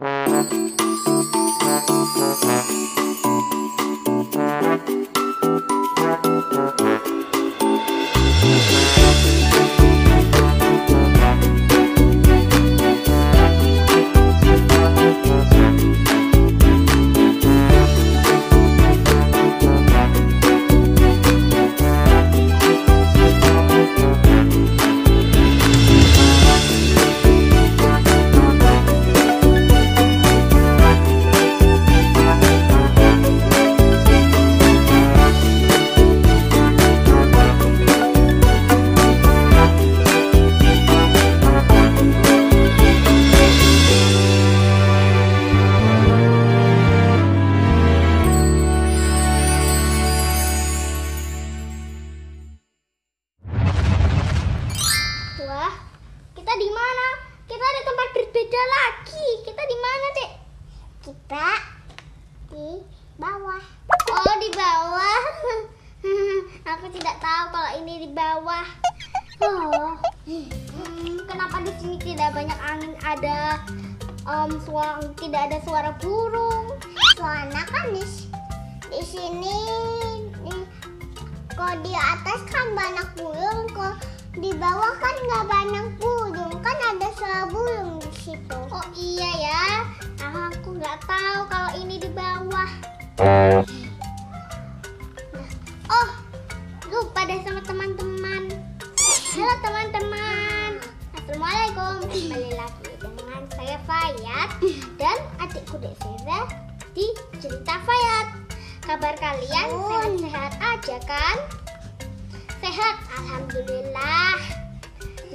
Wah, ini di bawah. Oh. Hmm, kenapa di sini tidak banyak angin? Ada um, suara tidak ada suara burung. Soalnya kan di, di sini di- kok di atas kan banyak burung, kok di bawah kan nggak banyak burung, kan ada suara burung di situ. Oh iya ya, aku nggak tahu kalau ini di bawah. Adikku Dek Seza di cerita Fayat. Kabar kalian Oh. sehat-sehat aja kan? Sehat, alhamdulillah.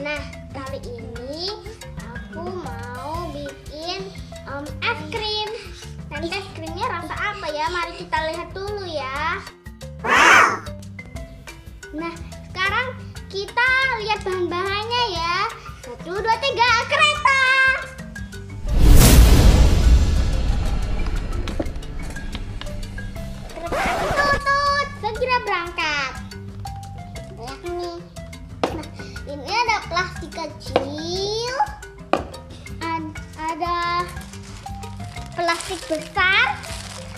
Nah, kali ini aku mau bikin em, es krim. Nanti es krimnya rasa apa ya? Mari kita lihat dulu ya. Nah, sekarang kita lihat bahan-bahannya ya. Satu, dua, tiga. Kereta berangkat. Ya nih, Nah, ini ada plastik kecil, ad- ada plastik besar,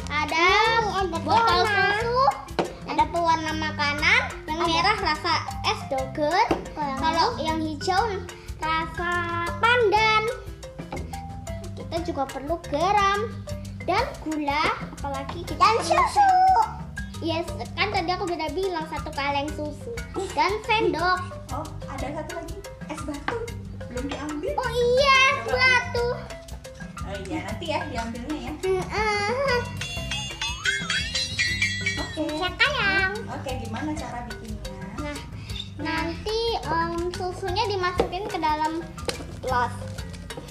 ada Ini ada botol susu, ada pewarna makanan, yang Ada- merah rasa es doger, Kalau yang hijau rasa pandan. Kita juga perlu garam dan gula, apalagi kita dan susu. Yes, kan tadi aku udah bilang satu kaleng susu dan sendok. Oh, ada satu lagi es batu belum diambil. Oh iya, es batu. Oh iya, nanti ya diambilnya ya. Oke. Sayang. Oke, gimana cara bikinnya? Nah, nanti em, susunya dimasukin ke dalam plas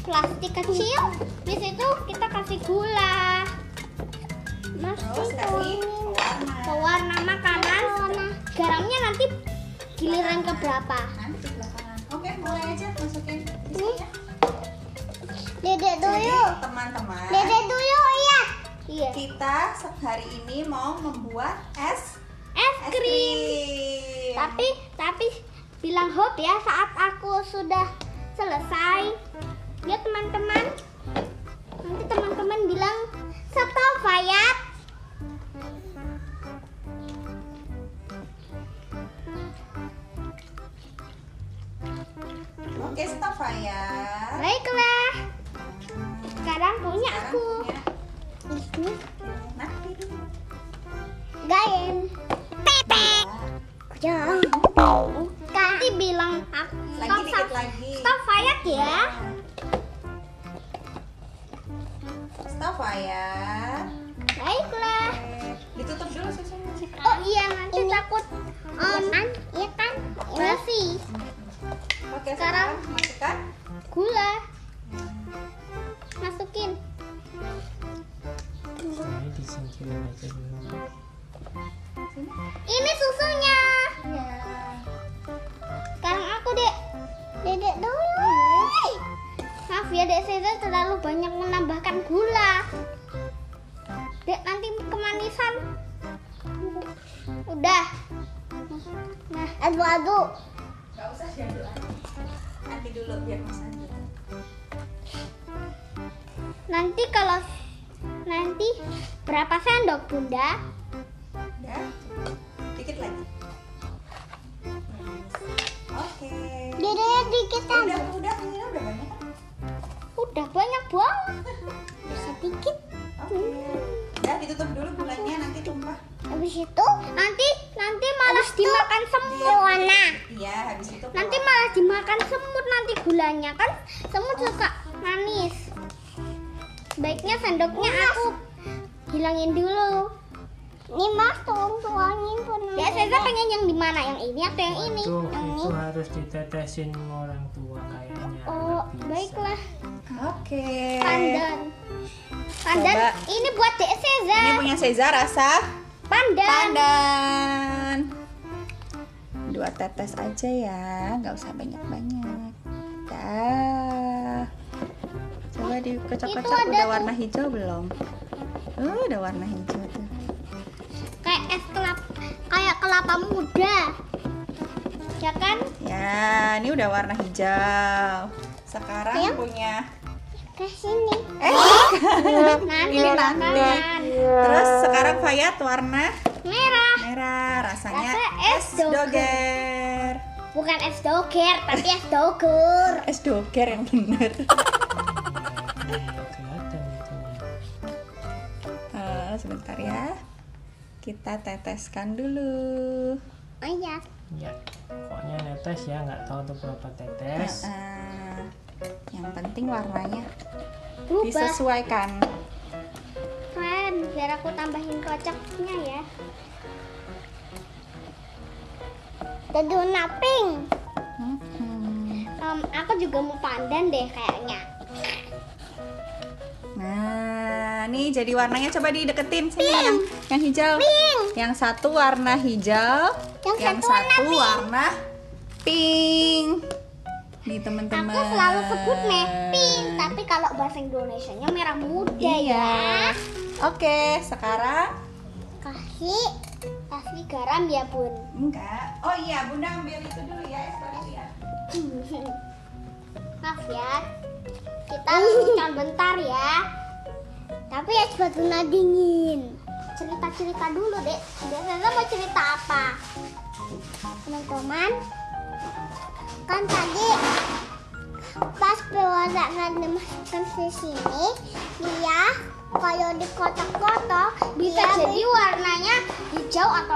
plastik kecil. Di situ kita kasih gula. Terus Masukin kasih pewarna. pewarna makanan. Garamnya nanti giliran ke berapa? Nanti belakangan. Oke, mulai aja masukin di sini ya. Dedek dulu. teman-teman, Dedek dulu iya. Iya. kita hari ini mau membuat es Es krim. Tapi tapi bilang hop ya saat aku sudah selesai. Ya teman-teman. Nanti teman-teman bilang stop Fayat. Oke, stop ya. Baiklah. Sekarang punya Sekarang aku. punya. Nah, ini. Gayen. Pepe. Jangan. Nanti bilang aku Lagi stop, lagi. stop Fayat ya. Stop ya. Baiklah. Ditutup dulu susunya. Oh iya nanti takut um? Iya Nah, Aduh-aduh. Gak usah diaduk Nanti dulu biar Mas Andi. nanti kalau nanti berapa sendok bunda? Udah. Dikit lagi. Oke. Dirinya dikit Udah, aja. udah, ini udah banyak. Udah banyak banget. Sedikit. Oke. Udah ditutup dulu gulanya nanti tumpah. Habis itu Nanti nanti dimakan semut. warna. Iya, habis itu Nanti keluar. malah dimakan semut nanti gulanya kan semut suka manis. Baiknya sendoknya aku hilangin dulu. Ini mas tolong tuangin pernah. Ya Seza pengen yang di mana? Yang ini atau yang ini? Tuh, Yang itu ini. harus ditetesin orang tua kayaknya. Oh, baiklah. Oke. Pandan. Pandan Coba. ini buat Dek Seza. Ini punya Seza rasa Pandan. pandan. Dua tetes aja ya, nggak usah banyak-banyak. Dah. Coba dikocok-kocok udah tuh. warna hijau belum? Uh, udah warna hijau tuh. Kayak es kelapa, kayak kelapa muda. Ya kan? Ya, ini udah warna hijau. Sekarang Yang? punya Ke sini. eh Nanti Ini nanti. Terus sekarang Fayat warna Merah. merah, rasanya Rasa es es doger. Bukan es doger, tapi es doger. Es doger yang bener. Ya, kelihatan itunya. Eh, sebentar ya. Kita teteskan dulu. Oh iya. Ya, pokoknya netes ya, nggak tahu tuh berapa tetes. Eh, yang penting warnanya Berubah. disesuaikan. Keren, biar aku tambahin kocoknya ya. Jadi warna pink. Hmm. Em, aku juga mau pandan deh kayaknya. Nah, nih jadi warnanya coba dideketin sini yang yang hijau. Yang satu warna hijau, Yang satu warna warna pink. Nih teman-teman. Aku selalu sebut me pink, tapi kalau bahasa Indonesianya merah muda Iya. ya. Oke, sekarang Kasih. Kasih garam ya bun. enggak. Oh iya, Bunda ambil itu dulu ya, es ya. Maaf ya, kita lucuan bentar ya. Tapi es batunya dingin. Cerita-cerita dulu dek. Biasanya mau cerita apa? Teman-teman. Kan tadi pas pewarnaan dimasukkan ke sini, dia kalau dikotak-kotak Bisa dia jadi warnanya hijau atau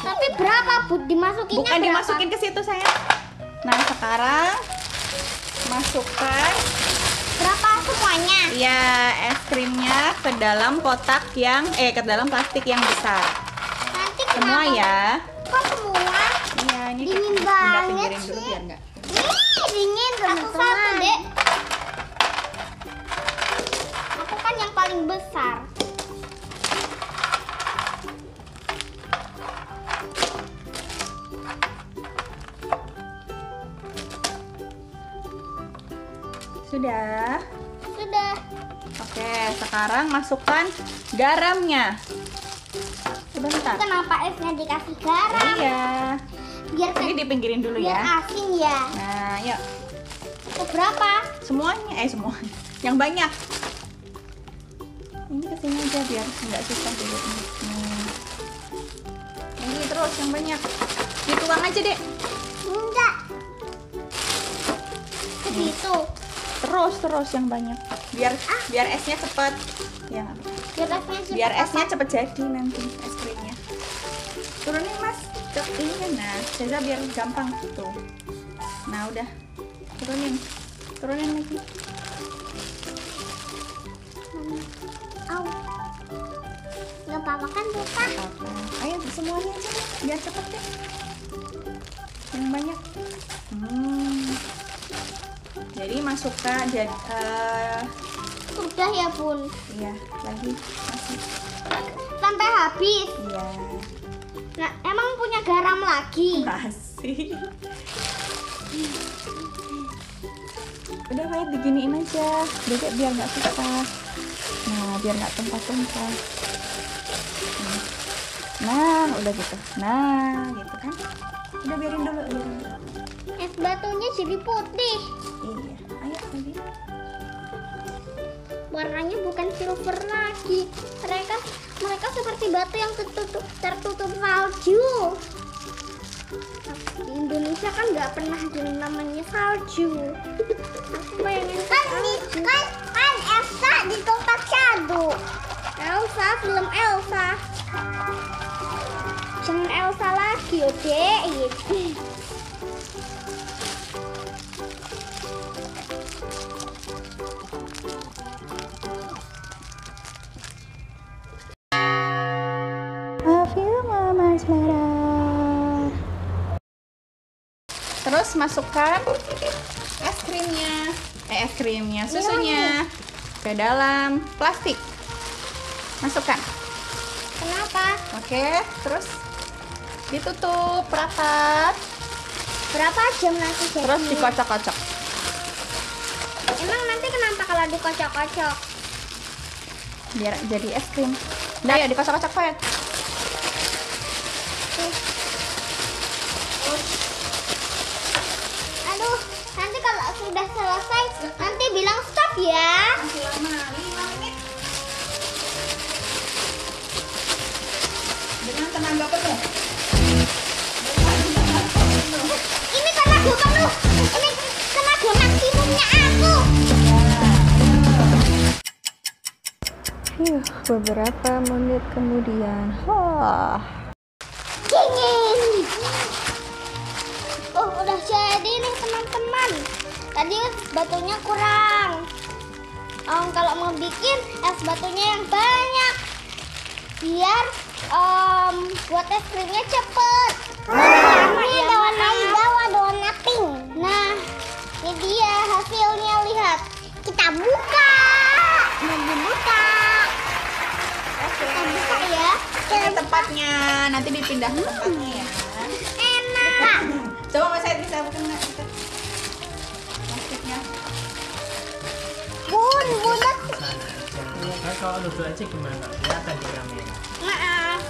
Tapi berapa bud dimasukinnya Bukan berapa? dimasukin ke situ, sayang. Nah, sekarang masukkan Berapa semuanya? ya es krimnya ke dalam kotak yang eh ke dalam plastik yang besar. Nanti Semua kenapa- ya. Kok semua? Iya, ini Dingin banget pinggirin dulu sih. biar enggak. Ih, dingin teman-teman. Dek. Aku kan yang paling besar. Sudah. Sudah. Oke, sekarang masukkan garamnya. Sebentar. Kenapa esnya dikasih garam? Iya. Biar Ini dipinggirin dulu biar ya. asin ya. Nah, yuk. Berapa? Semuanya, eh semuanya. Yang banyak. Ini ke sini aja biar nggak susah dulu. Nah. Ini terus yang banyak. Dituang aja deh. Enggak. Segitu. Terus terus yang banyak. Biar biar esnya cepet. Ya. Biar esnya cepet biar esnya cepet jadi nanti es krimnya. Turunin mas. Cep ini kan nah, Ceza biar gampang tuh. Nah udah. Turunin. Turunin lagi. Au. Nggak apa-apa kan kita? Ayo semuanya aja biar cepet deh. Yang banyak. Hmm. Jadi masukkan jadi eh, Sudah ya bun. iya lagi masih Sampai habis. iya Nah, emang punya garam lagi? masih udah kayak diginiin aja biar nggak susah nah biar nggak tumpah-tumpah Nah. Nah udah gitu nah gitu kan udah biarin dulu biarin dulu Es batunya jadi putih. iya ayo lagi Warnanya bukan silver lagi. Mereka mereka seperti batu yang tertutup tertutup salju. Di Indonesia kan nggak pernah ada namanya salju. Aku pengen Kan di kan kan Elsa di tempat sadu. Elsa, film Elsa. Yo, Dek. Gitu. Terus masukkan es krimnya, eh es krimnya, susunya ke dalam plastik. Masukkan. Kenapa? Oke, terus ditutup rapat, Berapa jam nanti jadi? terus dikocok-kocok. Emang nanti kenapa kalau dikocok-kocok? Biar jadi es krim. Nah, ya dikocok-kocok Fayet. Aduh, nanti kalau sudah selesai, nanti bilang stop ya. Masih lama, 5 menit. Dengan tenaga penuh. Beberapa menit kemudian. Wah. Dingin. Oh, udah jadi nih teman-teman. Tadi batunya kurang. Om kalau mau bikin es batunya yang banyak, biar em, buat es krimnya cepet. Ini ada warna hijau, ada warna pink. Nah, ini dia hasilnya lihat. Kita buka. Mau dibuka. Kita buka ya. Ini tempatnya, nanti dipindah ke tempatnya ya. Enak. Coba Mas Said bisa bukan nggak? Kita- Plastiknya. Bun, bunda. Kan kalau duduk aja gimana? Kelihatan di kamera. Maaf.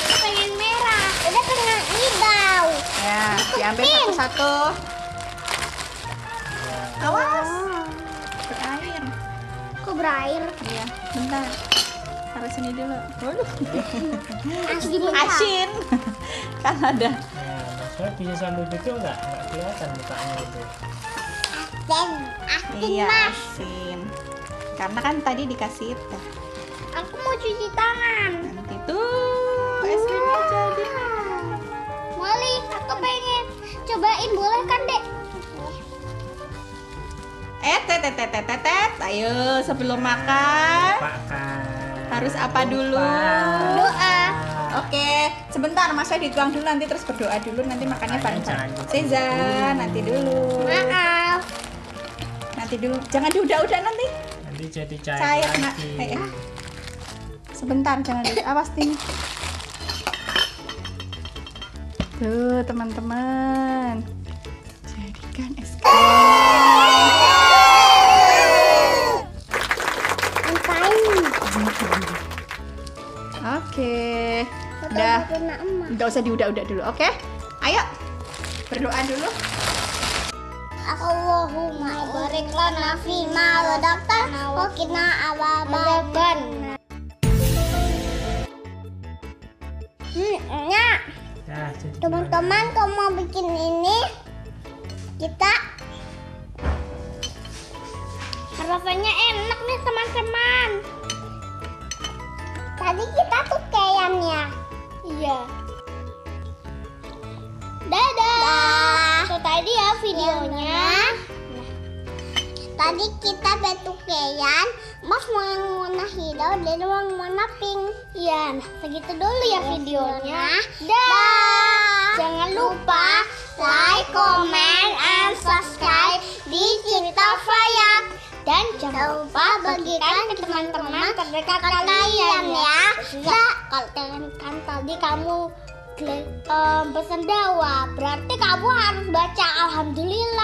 Aku pengen merah. Udah kena hijau. Ya, diambil satu-satu. Sini dulu. Waduh. Asin. Asin. kan ada. Nah, maksudnya bisa sambil duduk nggak? Nggak kelihatan mukanya itu. Dan asin Iya, mas. asin. Karena kan tadi dikasih teh. Aku mau cuci tangan. Nanti tuh es krimnya jadi. Molly, aku pengen cobain boleh kan, Dek? Eh, tet, tet, tet, tet, tet. Ayo sebelum makan. Harus apa dulu? Doa. Oke, sebentar Mas Fai dituang dulu nanti terus berdoa dulu nanti makannya bareng-bareng. jangan Seza, dulu. nanti dulu. Maaf. Nanti dulu. Jangan diudah-udah nanti. Nanti jadi cair, Cair, Nak. Eh, ah. Sebentar, jangan di awas. Tuh, teman-teman. Udah. Kena emak. Nggak usah diudah-udah dulu, oke? Ayo. Berdoa dulu. Allahumma barik lana fima radakta wa qina adzaban. Teman-teman kalau mau bikin ini kita Rasanya enak nih teman-teman. tadi kita tuh kayaknya. Iya. Dadah. Itu tadi ya videonya. Tadi kita betukeyan Mas mau warna hijau dan warna pink. Iya, nah segitu dulu ya videonya. Dah. Jangan lupa like, comment, and subscribe di Cinta Fayak. Dan jangan lupa bagikan ke teman-teman terdekat kalian ya. Nah, kalau kan tadi kamu em, pesan berarti kamu harus baca Alhamdulillah.